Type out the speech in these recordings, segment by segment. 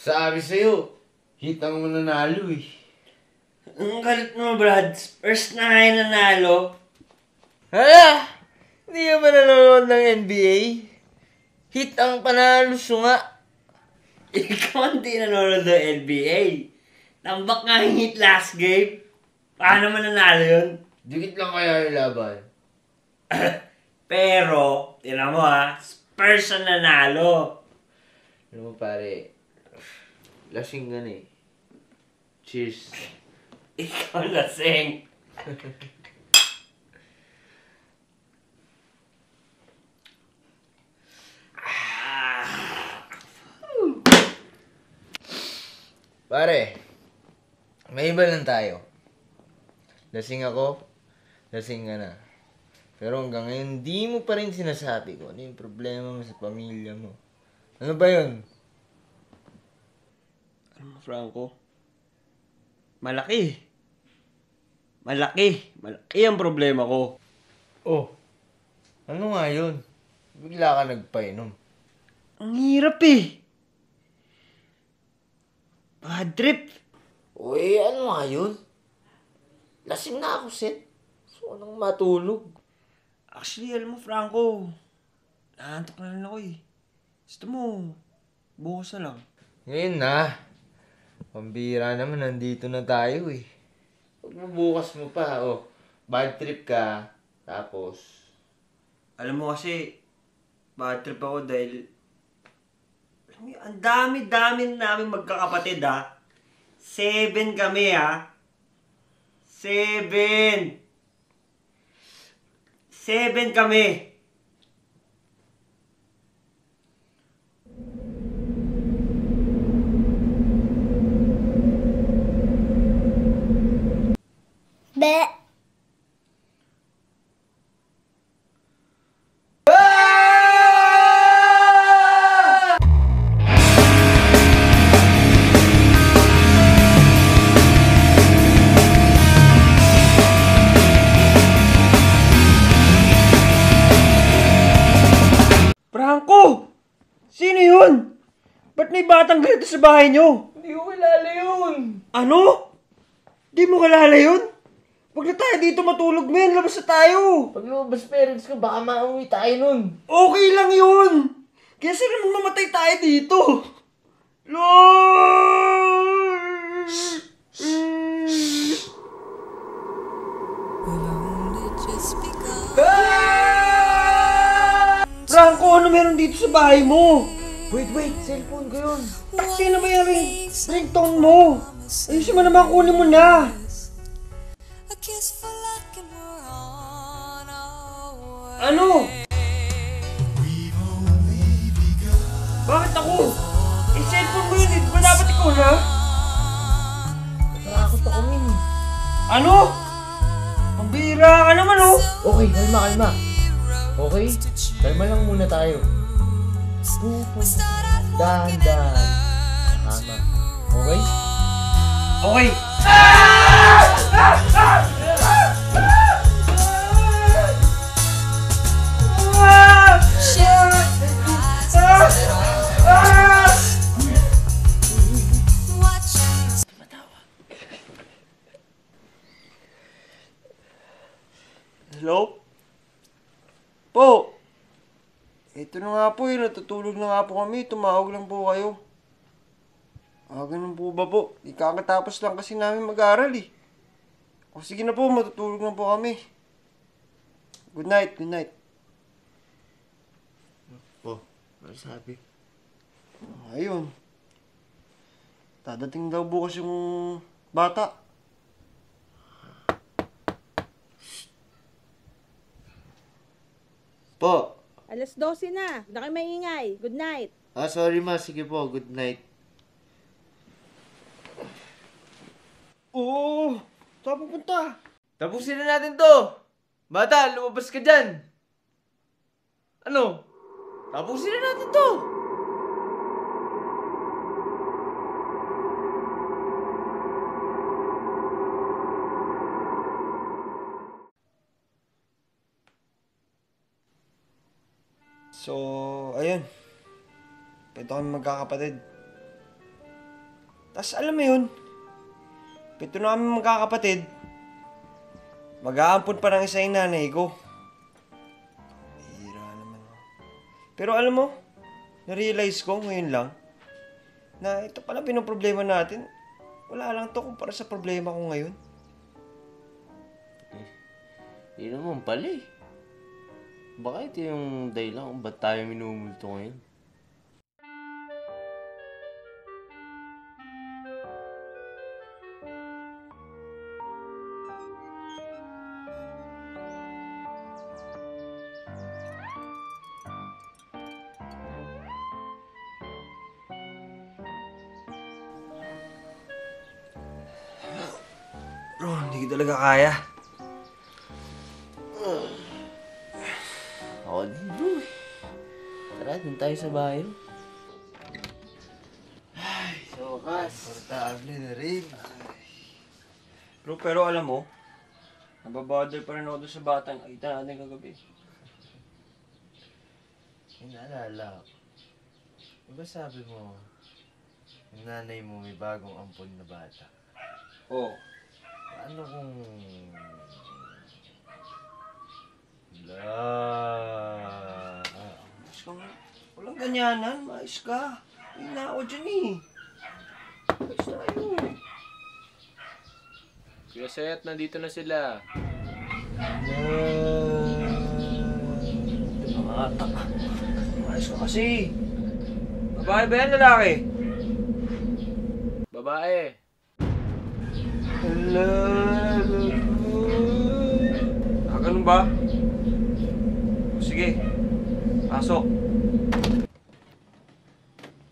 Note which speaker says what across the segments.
Speaker 1: Sabi sa'yo, hit ang mananalo eh.
Speaker 2: Ang galit mo, Brad. First na kayo nanalo.
Speaker 3: Hala! Hindi ka ba nanonood ng NBA? Hit ang panalo nga.
Speaker 2: Ikaw hindi nanonood ng NBA. Tambak nga yung hit last game. Paano man nanalo yun?
Speaker 1: Dikit lang kaya yung laban.
Speaker 2: Pero, tinan mo ha, Spurs ang nanalo.
Speaker 1: Ano mo pare, lasing gan eh. Cheers.
Speaker 2: Ikaw lasing.
Speaker 3: Pare, may iba lang tayo. Lasing ako, lasing ka na. Pero hanggang ngayon, di mo pa rin sinasabi ko ano yung problema mo sa pamilya mo. Ano ba yun?
Speaker 2: Franco, malaki. Malaki. Malaki ang problema ko.
Speaker 3: Oh, ano nga yun? Bigla ka nagpainom.
Speaker 2: Ang hirap eh. Bad trip.
Speaker 1: Uy, ano nga yun? Lasing na ako, Seth. So, anong matulog?
Speaker 2: Actually, alam mo, Franco, naantok na rin ako eh. Gusto mo, bukas na lang.
Speaker 3: Ngayon na. Pambira naman, nandito na tayo eh.
Speaker 1: Huwag mo bukas mo pa, oh. Bad trip ka. Tapos,
Speaker 2: Alam mo kasi, bad trip ako dahil, alam mo, yun, ang dami-dami namin magkakapatid ha. Seven kami ha. Seven! Seven kami!
Speaker 4: Be.
Speaker 2: Franco! Sino yun? Ba't may batang ganito sa bahay nyo?
Speaker 3: Hindi ko kilala yun.
Speaker 2: Ano? Di mo kalala yun? Huwag na tayo dito matulog, men. Labas na tayo.
Speaker 3: Pag lumabas parents ko, baka mauwi tayo nun.
Speaker 2: Okay lang yun. Kaya saan naman mamatay tayo dito? Lord! Franco, ano meron dito sa bahay mo?
Speaker 3: Wait, wait, cellphone ko yun.
Speaker 2: Taksi na ba yung ring, ringtone mo? Ayusin mo naman, kunin mo na. Ano? Bakit ako? Eh, cellphone mo yun, eh. Di ba dapat ikaw na?
Speaker 3: Natarakot ako, Min.
Speaker 2: Ano? Pambira ka naman, oh.
Speaker 3: Okay, kalma, kalma. Okay? Kalma lang muna tayo. Pupunta. Dahan, dahan. Tama. Okay?
Speaker 2: Okay.
Speaker 5: Watching
Speaker 2: Hello? Po. Ito na nga po, eh. Natutulog na nga po kami. Tumawag lang po kayo. Ah, ganun po ba po? Ikakatapos lang kasi namin mag-aral eh. O sige na po, matutulog na po kami. Good night, good night.
Speaker 1: Oh, ano sabi?
Speaker 2: Ayun. Dadating daw bukas yung bata.
Speaker 1: Po.
Speaker 6: Alas 12 na. Huwag na kayo maingay. Good night.
Speaker 1: Ah, sorry ma. Sige po. Good night.
Speaker 2: Oo! Saan pupunta?
Speaker 3: Tapusin na natin to. Bata, lumabas ka dyan. Ano? Tapusin na natin to.
Speaker 2: So, ayun. Ito kami magkakapatid. Tapos alam mo yun, pito na kami magkakapatid. Mag-aampon pa ng isa yung nanay ko. Pero alam mo, na-realize ko ngayon lang, na ito pala pinoproblema natin. Wala lang to kumpara sa problema ko ngayon.
Speaker 1: Yun naman pala eh. Baka ito yung dahilan kung ba't tayo minumulto ngayon.
Speaker 2: Hindi ko talaga kaya.
Speaker 1: Ako din bro. Tara, dun tayo sa bayo.
Speaker 3: Portable na rin.
Speaker 2: Bro, pero alam mo, nababother pa rin ako doon sa batang nakita natin kagabi.
Speaker 3: Inaalala ko. Diba sabi mo, yung nanay mo may bagong ampon na bata?
Speaker 2: Oo.
Speaker 3: Ano kung... La...
Speaker 2: Mas kang, walang ganyanan, mais ka. Hindi na ako dyan eh. Mais tayo.
Speaker 4: Kuya Seth, nandito na sila.
Speaker 2: Ata. Mais ka kasi. Babae ba yan, lalaki?
Speaker 4: Babae.
Speaker 2: Ah, ganun ba? Sige. Pasok.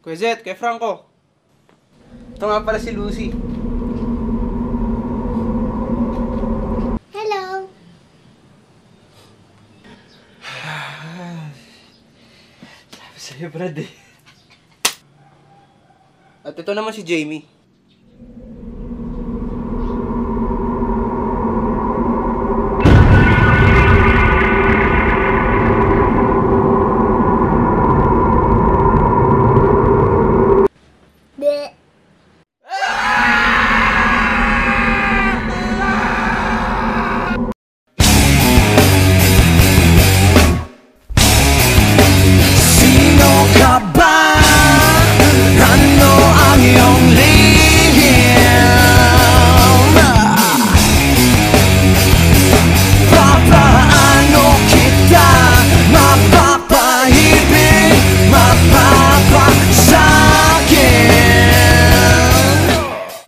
Speaker 7: Kuya Zet, kay Franco. Ito nga pala si Lucy.
Speaker 8: Hello.
Speaker 2: Sa'yo, Brad eh.
Speaker 7: At ito naman si Jamie.